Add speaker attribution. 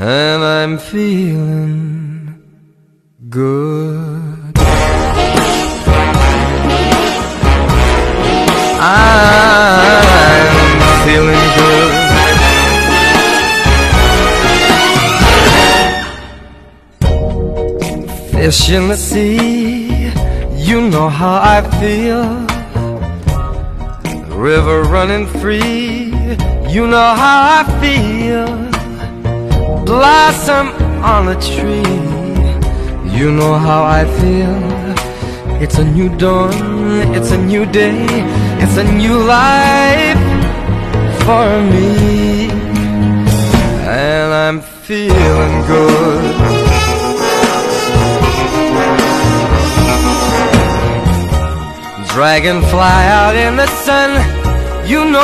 Speaker 1: and I'm feeling good. I'm feeling good. Fish in the sea, you know how I feel. River running free, you know how I feel. Blossom on a tree, you know how I feel. It's a new dawn, it's a new day, it's a new life for me. And I'm feeling good. Dragonfly out in the sun, you know.